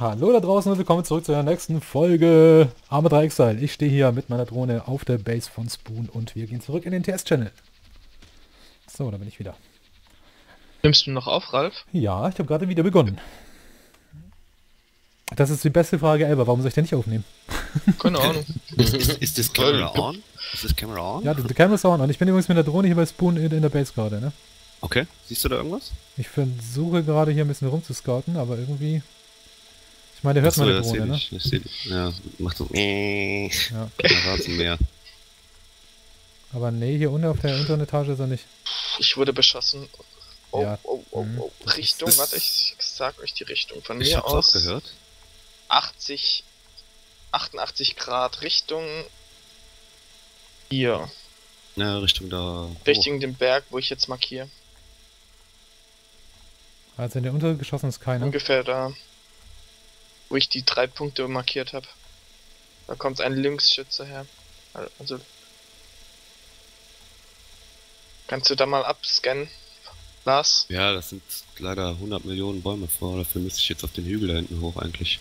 Hallo da draußen und willkommen zurück zu der nächsten Folge Arme 3 Exile. Ich stehe hier mit meiner Drohne auf der Base von Spoon und wir gehen zurück in den Test-Channel. So, da bin ich wieder. Nimmst du noch auf, Ralf? Ja, ich habe gerade wieder begonnen. Das ist die beste Frage ever. Warum soll ich denn nicht aufnehmen? Keine Ahnung. Ist, das Camera on? Ist das Camera on? Ja, die die Kamera ist an. Und ich bin übrigens mit der Drohne hier bei Spoon in, in der Base gerade, ne? Okay. Siehst du da irgendwas? Ich versuche gerade hier ein bisschen rumzuscouten, aber irgendwie... Ich meine, der hört Achso, meine Drohne, ne? ich, ich seh dich. Ja, macht so. Ja. Ja. Da Meer. Aber nee, hier unten auf der unteren Etage ist er nicht. Ich wurde beschossen. Oh, Ja, oh, oh, mhm. oh. Richtung, Das- warte, ich sag euch die Richtung. Von Ich mir aus gehört. 80, 88 Grad Richtung hier. Ja, Richtung da. Richtung den Berg, wo ich jetzt markiere. Also in der Untergeschossen ist keiner. Ungefähr da, wo ich die drei Punkte markiert habe. Da kommt ein Linksschütze her. Also. Kannst du da mal abscannen, Lars? Ja, das sind leider 100 Millionen Bäume vor. Dafür müsste ich jetzt auf den Hügel da hinten hoch eigentlich.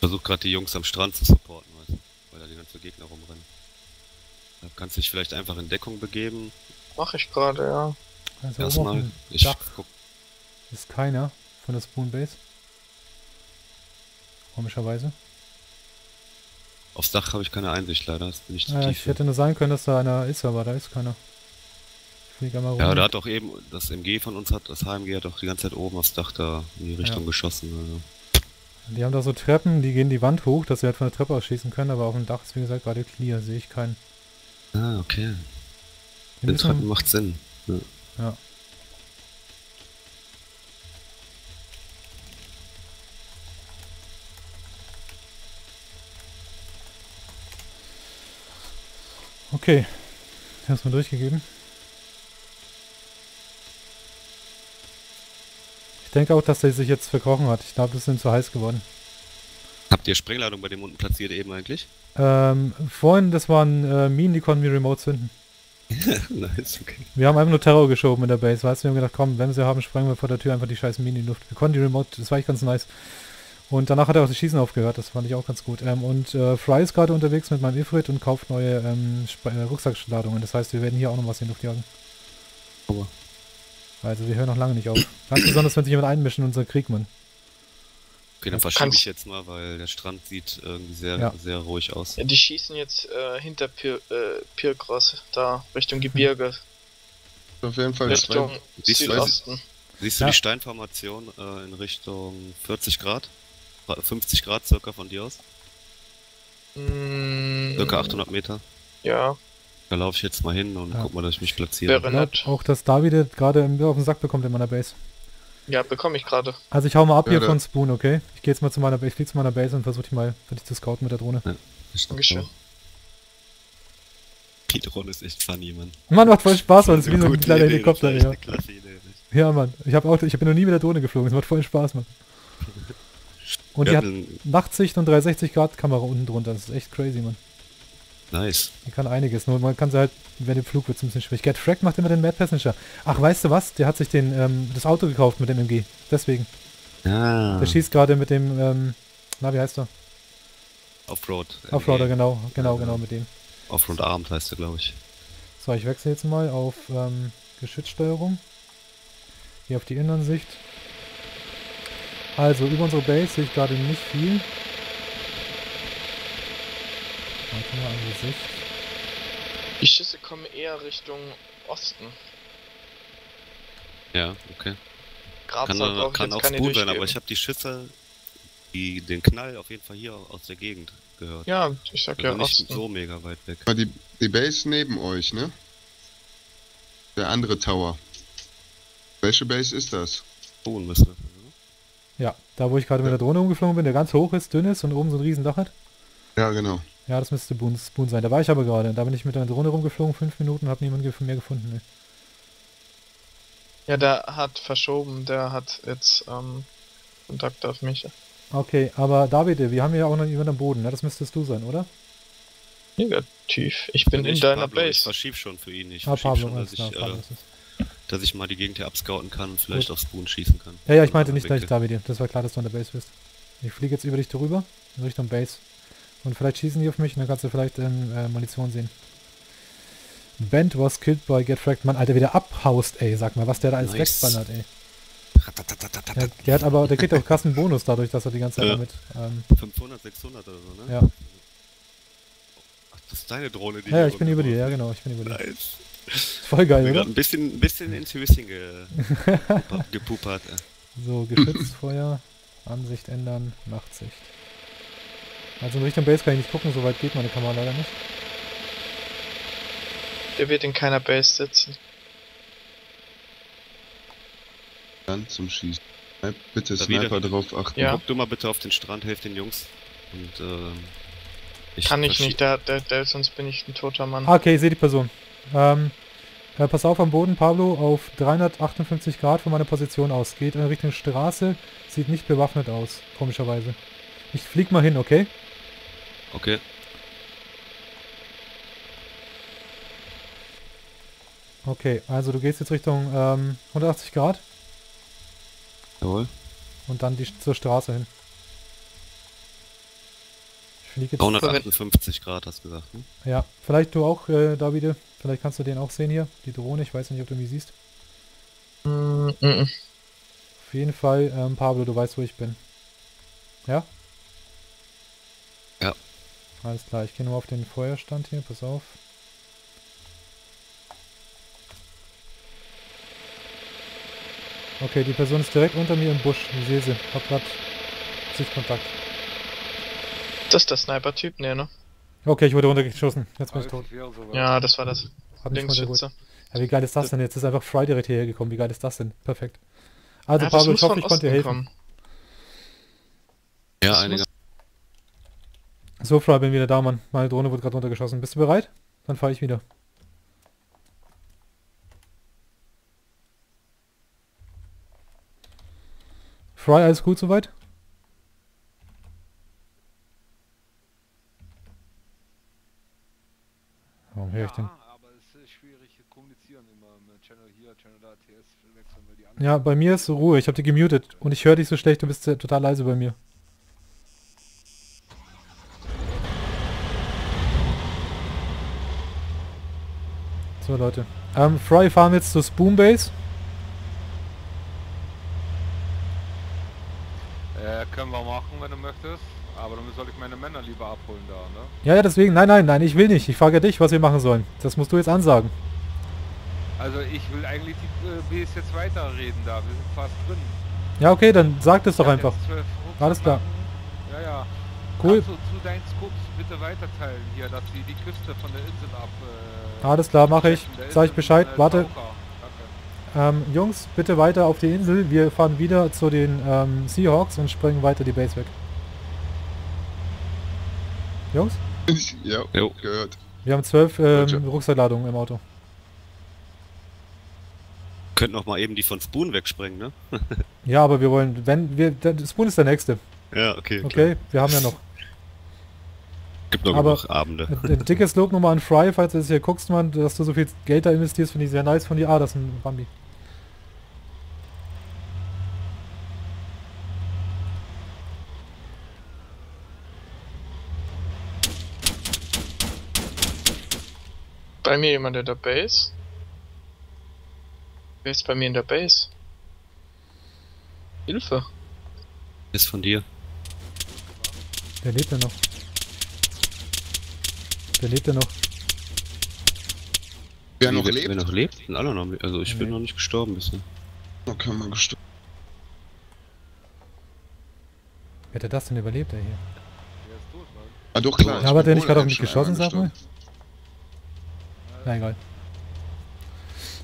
Versuch gerade die Jungs am Strand zu supporten, weißt du, weil da die ganzen Gegner rumrennen. Da kannst du dich vielleicht einfach in Deckung begeben. Mach ich gerade, ja. Also Erstmal. Ich guck. ist keiner von der Spoon Base. Komischerweise. Aufs Dach habe ich keine Einsicht leider. Das bin ich zu Ah, ja, tief. ich hätte nur sagen können, dass da einer ist, aber da ist keiner. Ich fliege einmal rum. Ja, da hat doch eben, das MG von uns hat, das HMG hat doch die ganze Zeit oben aufs Dach da in die Richtung Ja. geschossen. Also. Die haben da so Treppen, die gehen die Wand hoch, dass sie halt von der Treppe aus schießen können, aber auf dem Dach ist wie gesagt gerade clear, sehe ich keinen. Ah, okay. Den Treppen macht Sinn. Ja. ja. Okay, erstmal durchgegeben. Ich denke auch, dass er sich jetzt verkrochen hat. Ich glaube, das sind zu heiß geworden. Habt ihr Sprengladung bei dem unten platziert eben eigentlich? Ähm, vorhin, das waren äh, Minen, die konnten wir remote zünden. nice, okay. Wir haben einfach nur Terror geschoben in der Base, weißt du? Wir haben gedacht, komm, wenn wir sie haben, sprengen wir vor der Tür einfach die scheiß Minen in die Luft. Wir konnten die remote, das war echt ganz nice. Und danach hat er auch das Schießen aufgehört, das fand ich auch ganz gut. Ähm, und äh, Fry ist gerade unterwegs mit meinem Ifrit und kauft neue ähm, äh, Rucksackladungen. Das heißt, wir werden hier auch noch was in die Luft jagen. Aber Also wir hören noch lange nicht auf. Ganz besonders, wenn sich jemand einmischen in unseren Krieg, Mann. okay, dann verschiebe ich jetzt mal, weil der Strand sieht irgendwie sehr, Ja. sehr ruhig aus. Ja, die schießen jetzt äh, hinter Pir äh, Pirkros, da Richtung Gebirge, Auf jeden Fall Richtung Siehst du, Südosten. Siehst du Ja. die Steinformation äh, in Richtung 40 Grad? 50 Grad circa von dir aus? Mm, Circa 800 Meter. Ja, Da laufe ich jetzt mal hin und Ja. guck mal, dass ich mich platziere. wäre nett. auch, dass David gerade auf den Sack bekommt in meiner Base. Ja, bekomme ich gerade. Also ich hau mal ab Ja, hier von Spoon, okay? Ich gehe jetzt mal zu meiner Base, ich fliege zu meiner Base und versuche die mal für dich zu scouten mit der Drohne. Dankeschön. Die Drohne ist echt funny, Mann. Mann, macht voll Spaß, Mann. Das ist wie so ein kleiner Idee, Helikopter, ja. klasse Idee? Ja, Mann. Ich habe auch, ich bin noch nie mit der Drohne geflogen. Es macht voll Spaß, Mann. Und die hat Nachtsicht und 360 Grad Kamera unten drunter. Das ist echt crazy, Mann. Nice. Die kann einiges. Nur man kann sie halt, wenn im Flug wird es ein bisschen schwierig. Get Frack macht immer den Mad Passenger. Ach, weißt du was? Der hat sich den, ähm, das Auto gekauft mit dem MG. Deswegen. Ah, Der schießt gerade mit dem, ähm, na, wie heißt er? Offroad. Offroader, MG. genau. Genau, Ja, genau ja. mit dem. Offroad Armed heißt der, glaube ich. So, ich wechsle jetzt mal auf ähm, Geschützsteuerung. Hier auf die Innensicht. Also, über unsere Base sehe ich gerade nicht viel. Warte mal, andere Sicht. Die Schüsse kommen eher Richtung Osten. Ja, okay. Graz Kann, soll, glaub kann auch keine Spoon sein, aber ich habe die Schüsse, die, den Knall auf jeden Fall hier aus der Gegend gehört. Ja, ich sag also ja nicht Osten. so mega weit weg. Aber die, die Base neben euch, ne? Der andere Tower. Welche Base ist das? Spoon müsste. Ja, da wo ich gerade mit der Drohne umgeflogen bin, der ganz hoch ist, dünn ist und oben so ein riesen Dach hat. Ja, genau. Ja, das müsste Spoon sein. Da war ich aber gerade. Da bin ich mit der Drohne rumgeflogen, fünf Minuten, habe niemanden mehr gefunden. Ne. Ja, der hat verschoben, der hat jetzt ähm, Kontakt auf mich. Okay, aber David, wir haben ja auch noch jemanden am Boden. Ne? Das müsstest du sein, oder? Negativ. Ich bin in Ich, deiner Pablo, Ich Base. verschieb schon für ihn. Ich ah, verschieb Pablo, schon, dass ich, klar, äh. Dass ich mal die Gegend hier abscouten kann und vielleicht aufs Spoon schießen kann. Ja, ja, ich meinte nicht gleich da wie dir. Das war klar, dass du an der Base bist. Ich fliege jetzt über dich drüber, in Richtung Base. Und vielleicht schießen die auf mich und dann kannst du vielleicht ähm, äh, Munition sehen. Bent was killed by Get Fragged. Mann, Alter, wieder abhaust, ey. Sag mal, was der da alles Nice. wegballert, ey. Der, der hat aber, der kriegt auch krassen Bonus dadurch, dass er die ganze Zeit Ja. damit. Ähm, 500, 600 oder so, ne? ja. Ach, das ist deine Drohne, die ja, ich bin über dir, ja genau, ich bin über dir. Nice. Voll geil, oder? ein bisschen, ein bisschen ins Höschen ge, gepupert. So, Geschützfeuer, Ansicht ändern, Nachtsicht. Also in Richtung Base kann ich nicht gucken, so weit geht meine Kamera leider nicht. Der wird in keiner Base sitzen. Dann zum Schießen. Bitte Da wieder. Sniper drauf achten. Ja. Guck du mal bitte auf den Strand, helf den Jungs. Und, ähm, ich Kann ich nicht, der, der, der, sonst bin ich ein toter Mann. Ah, okay, ich sehe die Person. Ähm, äh, pass auf am Boden, Pablo, auf 358 Grad von meiner Position aus. Geht in Richtung Straße, sieht nicht bewaffnet aus, komischerweise. Ich flieg mal hin, okay? Okay, Okay, also du gehst jetzt Richtung ähm, 180 Grad jawohl. und dann die, zur Straße hin. Ich fliege jetzt. 358 Grad hast du gesagt, ne? Ja, vielleicht du auch, äh, Davide. Vielleicht kannst du den auch sehen hier. Die Drohne, ich weiß nicht, ob du mich siehst. Mm, mm, mm. Auf jeden Fall, ähm, Pablo, du weißt, wo ich bin. Ja? Ja. Alles klar, ich gehe nur auf den Feuerstand hier, pass auf. Okay, die Person ist direkt unter mir im Busch. Ich sehe sie. Hab grad Sichtkontakt. Das ist der Sniper-Typ, ne, ne? Okay, ich wurde runtergeschossen. Jetzt bin ich tot. Ja, das war das. Hat runtergeholt. Linksschütze. Ja, wie geil ist das denn? Jetzt ist einfach Fry direkt hierher gekommen. Wie geil ist das denn? Perfekt. Also ja, muss ich hoffe, ich konnte dir helfen. kommen. Ja, einiger. So, Fry, bin wieder da, Mann. Meine Drohne wurde gerade runtergeschossen. Bist du bereit? Dann fahre ich wieder. Fry, alles gut soweit? Warum höre ich denn? aber es ist schwierig kommunizieren immer mit Channel hier, Channel da, TS wechseln, weil die anderen Ja, bei mir ist Ruhe. Ich habe dich gemutet und ich höre dich so schlecht. Du bist total leise bei mir. So, Leute. Ähm, Fry fahren wir jetzt zur Spoon Base. Äh, können wir machen, wenn du möchtest. Soll ich meine Männer lieber abholen da, ne? Ja, ja, deswegen. Nein, nein, nein, ich will nicht. Ich frage dich, was wir machen sollen. Das musst du jetzt ansagen. Also ich will eigentlich die äh, Bs jetzt weiterreden da. Wir sind fast drin. Ja, okay, dann sag das doch haben einfach. Alles klar. Ja, ja. Cool. Kannst du zu deinen Scopes bitte weiterteilen hier, dass sie die Küste von der Insel ab... Äh, Alles klar, mache ich. Sag ich Bescheid. äh, Warte. Ähm, Jungs, bitte weiter auf die Insel. Wir fahren wieder zu den ähm, Seahawks und springen weiter die Base weg. Jungs, ja, Jo. gehört. wir haben zwölf ähm. Rucksackladungen im Auto. Könnt noch mal eben die von Spoon wegsprengen, ne? Ja, aber wir wollen, wenn wir, der Spoon ist der nächste. Ja, okay. klar. Okay, wir haben ja noch. Gibt noch Aber- Abende. Ein dickes Lob nochmal an Fry, falls du das hier guckst, Mann, dass du so viel Geld da investierst, finde ich sehr nice von dir. Ah, das ist ein Bambi. Bei mir jemand in der Base? Wer ist bei mir in der Base? Hilfe. Ist von dir. Der lebt ja noch. Der lebt ja noch. Wer noch lebt? Wer noch lebt? Sind alle noch Also ich bin Nee. noch nicht gestorben bisher. Okay, mal gestorben. Wer hat das denn überlebt, ey hier? Der ist tot, Mann. Ah, doch, klar. Ja, aber hat bin der nicht gerade auf mich geschossen, sag mal? Na egal.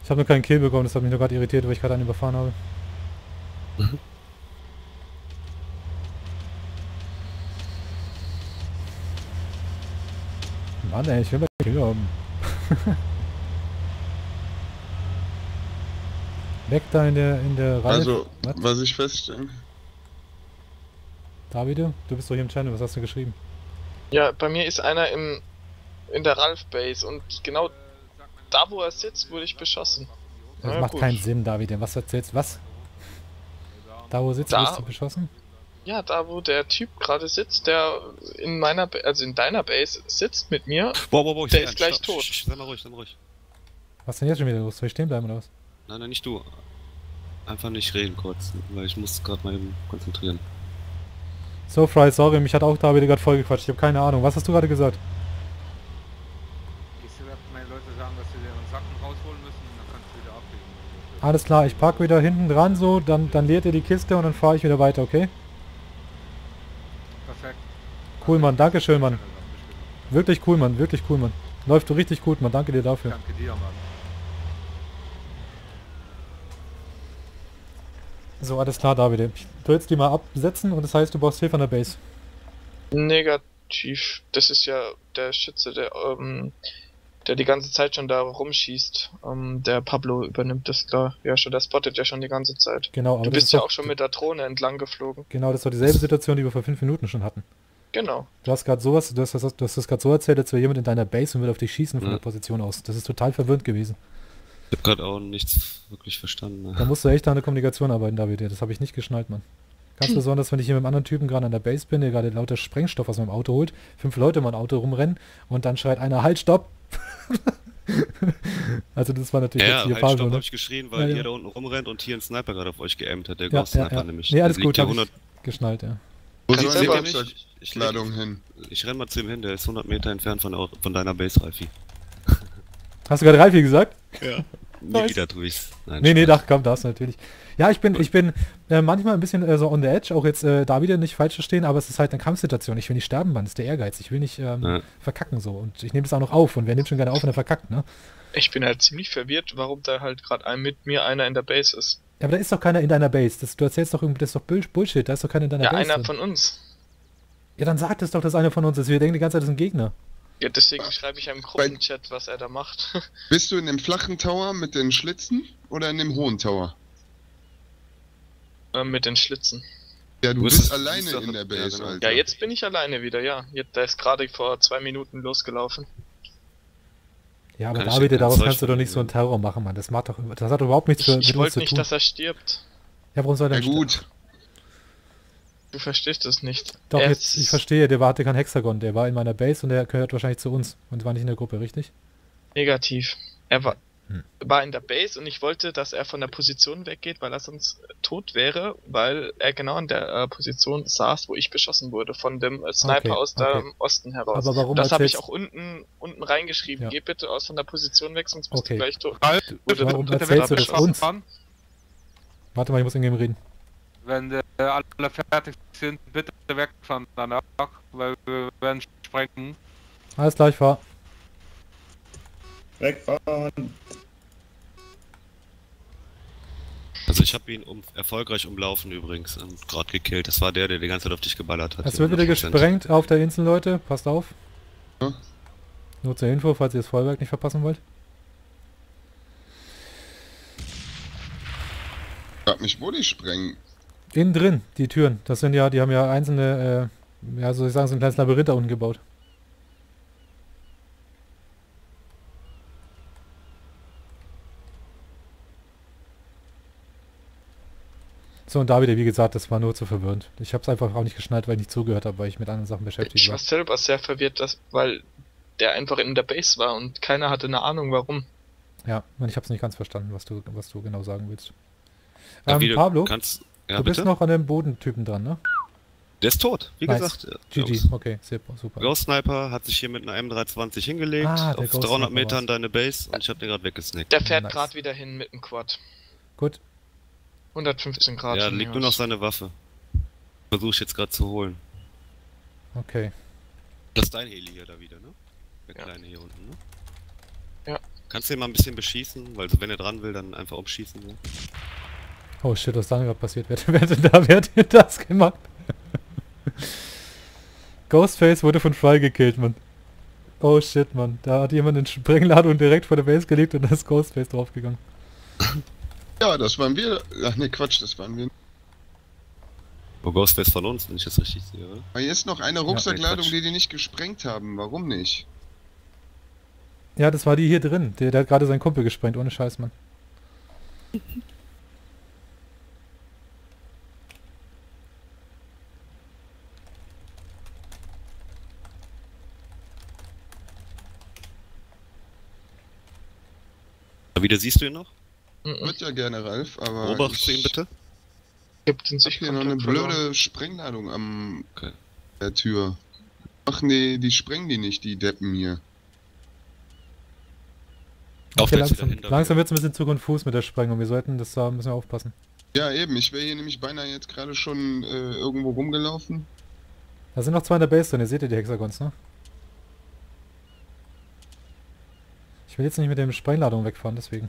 Ich habe nur keinen Kill bekommen, das hat mich nur gerade irritiert, weil ich gerade einen überfahren habe. Mhm. Mann ey, ich will mal Kill haben. Weg da in der in der Reihe. Also, Was? was ich feststelle, Davide, du bist doch hier im Channel, was hast du geschrieben? Ja, bei mir ist einer im in der Ralph Base und genau da wo er sitzt, wurde ich beschossen. Das Ja, macht gut. keinen Sinn, David. Was erzählst Was? Da wo sitzt, Da. du beschossen? Ja, da wo der Typ gerade sitzt, der in meiner, Ba- also in deiner Base sitzt mit mir. Boah, boah, boah, ich Der ist einen. gleich Stopp. tot. Sch- sch- Sei mal ruhig, sei mal ruhig. Was ist denn jetzt schon wieder los? Soll ich stehen bleiben oder was? Nein, nein, nicht du. Einfach nicht reden kurz, weil ich muss gerade mal eben konzentrieren. So, Fry, sorry, mich hat auch David gerade vollgequatscht. Ich habe keine Ahnung. Was hast du gerade gesagt? Leute sagen, dass sie ihren Sacken rausholen müssen und dann kannst du wieder ablegen. Alles klar, ich park wieder hinten dran so, dann, dann leert ihr die Kiste und dann fahre ich wieder weiter, okay? Perfekt. Cool, Mann. Dankeschön, Mann. Wirklich cool, Mann. Wirklich cool, Mann. Läuft du richtig gut, Mann. Danke dir dafür. Danke dir, Mann. So, alles klar, David. Ich tu jetzt die mal absetzen und das heißt, du brauchst Hilfe an der Base. Negativ. Das ist ja der Schütze, der, ähm, der die ganze Zeit schon da rumschießt. Ähm, der Pablo übernimmt das da. Ja, schon, der spottet ja schon die ganze Zeit. Genau, aber Du bist ist ja auch schon mit der Drohne entlang geflogen. Genau, das war dieselbe Situation, die wir vor fünf Minuten schon hatten. Genau. Du hast gerade sowas, du hast, das- du hast das gerade so erzählt, als wäre jemand in deiner Base und will auf dich schießen von Ja. der Position aus. Das ist total verwirrend gewesen. Ich hab gerade auch nichts wirklich verstanden. ne? Da musst du echt an der Kommunikation arbeiten, David. Das habe ich nicht geschnallt, Mann. Ganz besonders, wenn ich hier mit einem anderen Typen gerade an der Base bin, der gerade lauter Sprengstoff aus meinem Auto holt, fünf Leute in mein Auto rumrennen und dann schreit einer, halt, stopp! also das war natürlich Ja, jetzt ja, hier halt stopp, ne? hab ich geschrien, weil Ja, ja. ihr da unten rumrennt und hier ein Sniper gerade auf euch geaimt hat, der Ja, Ghost ja, Sniper ja. nämlich. Nee, alles liegt gut, hab ich 100 geschnallt, ja. Wo ich die ich, ich, Kleidung hin? ich renn mal zu ihm hin, der ist 100 Meter entfernt von, von deiner Base, Ralfi. Hast du gerade Ralfi gesagt? Ja. Nie Nice. wieder tu ich's. Nein, Nee, nee, doch, komm, das natürlich. Ja, ich bin, ich bin äh, manchmal ein bisschen äh, so on the edge, auch jetzt äh, da wieder nicht falsch verstehen, aber es ist halt eine Kampfsituation. Ich will nicht sterben, Mann, das ist der Ehrgeiz. Ich will nicht ähm, Ja. verkacken so. Und ich nehme das auch noch auf. Und wer nimmt schon gerne auf, wenn er verkackt, ne? Ich bin halt ziemlich verwirrt, warum da halt gerade ein mit mir einer in der Base ist. Ja, aber da ist doch keiner in deiner Base. Das, du erzählst doch irgendwie, das ist doch Bull- Bullshit, da ist doch keiner in deiner Ja, Base. einer drin. von uns. ja, dann sagt es doch, dass einer von uns ist. Wir denken die ganze Zeit, das ist ein Gegner. Ja, deswegen schreibe ich ja im Gruppenchat, was er da macht. Bist du in dem flachen Tower mit den Schlitzen oder in dem hohen Tower? Äh, mit den Schlitzen. Ja, du Du bist bist- alleine in der ja, Base, genau. Alter. Ja, jetzt bin ich alleine wieder, ja. Jetzt, der ist gerade vor zwei Minuten losgelaufen. Ja, aber Kann ich David, daraus kannst du doch nicht so einen Terror machen, Mann. Das macht doch, das hat doch überhaupt nichts Ich, für, ich mit uns wollte zu nicht, tun. dass er stirbt. ja, warum soll Ja er denn gut, Du verstehst es nicht. Doch, Er jetzt, ich verstehe, der war- hatte kein Hexagon, der war in meiner Base und der gehört wahrscheinlich zu uns und war nicht in der Gruppe, richtig? Negativ. Er war, Hm. war in der Base und ich wollte, dass er von der Position weggeht, weil er sonst tot wäre, weil er genau in der äh, Position saß, wo ich beschossen wurde, von dem äh, Sniper Okay, aus okay. dem Osten heraus. Aber warum das habe ich auch unten, unten reingeschrieben. Ja. Geh bitte aus von der Position weg, sonst bist Okay. du gleich tot. Ralf, Oder warum dritte erzählst du das uns? Fahren, Warte mal, ich muss in ihm reden. Wenn äh, alle fertig sind, bitte wegfahren danach, weil wir werden sprengen. Alles klar, ich fahr. Wegfahren. Also ich habe ihn um, erfolgreich umlaufen übrigens und gerade gekillt. Das war der, der die ganze Zeit auf dich geballert hat. Es wird wieder 100%. gesprengt auf der Insel, Leute. Passt auf. Ja. Nur zur Info, falls ihr das Feuerwerk nicht verpassen wollt. frag mich, wo die sprengen. Innen drin, die Türen. Das sind ja, die haben ja einzelne, äh, ja, soll ich sagen, so ein kleines Labyrinth da unten gebaut. Und da wieder, wie gesagt, das war nur zu verwirrend. Ich habe es einfach auch nicht geschnallt, weil ich nicht zugehört habe, weil ich mit anderen Sachen beschäftigt Ich war. war selber sehr verwirrt, dass, weil der einfach in der Base war und keiner hatte eine Ahnung, warum. Ja, und ich habe es nicht ganz verstanden, was du, was du genau sagen willst. Ja, Ähm, du Pablo, Kannst, ja, du bist bitte? noch an dem Bodentypen dran, ne? Der ist tot, wie Nice. gesagt. äh, GG, Ghost. okay, super. super. Ghost Sniper hat sich hier mit einer M320 hingelegt, Ah, der auf Ghost 300 Sniper Meter war's. an deine Base und ich hab den gerade weggesnackt. Der fährt Nice. gerade wieder hin mit dem Quad. Gut, 115 Grad. Ja, liegt nur noch seine Waffe. Versuche ich jetzt gerade zu holen. okay. Das ist dein Heli hier da wieder, ne? Der Ja. kleine hier unten, ne? Ja. Kannst du ihn mal ein bisschen beschießen, weil wenn er dran will, dann einfach umschießen. Ne? Oh shit, was ist da gerade passiert? Wer, wer hat denn da, wer hat denn das gemacht? Ghostface wurde von Fry gekillt, Mann. Oh shit, Mann. Da hat jemand den Sprengladung direkt vor der Base gelegt und da ist Ghostface draufgegangen. Ja, das waren wir. Ach ne, Quatsch, das waren wir. Wo Ghostface von uns, wenn ich das richtig sehe, oder? Aber jetzt noch eine Rucksackladung, Quatsch. die die nicht gesprengt haben. Warum nicht? Ja, das war die hier drin. Der, der hat gerade seinen Kumpel gesprengt, ohne Scheiß, Mann. Wieder siehst du ihn noch? Mhm. Wird ja gerne, Ralf, aber Beobachtest du ihn ich bitte? Gibt in hab sich hier noch eine blöde Sprengladung am Okay. der Tür. Ach nee, die sprengen die nicht, die Deppen hier. Auf Okay, langsam, langsam wird es ein bisschen Zug und Fuß mit der Sprengung. Wir sollten das da müssen wir aufpassen. Ja, eben, ich wäre hier nämlich beinahe jetzt gerade schon äh, irgendwo rumgelaufen. Da sind noch zwei in der Base drin, ihr seht ja die Hexagons, ne? Ich will jetzt nicht mit dem Sprengladung wegfahren, deswegen.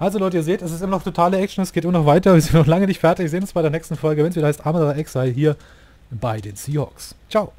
Also Leute, ihr seht, es ist immer noch totale Action, es geht immer noch weiter, wir sind noch lange nicht fertig. Wir sehen uns bei der nächsten Folge, wenn es wieder heißt Armored Exile hier bei den Seahawks. Ciao!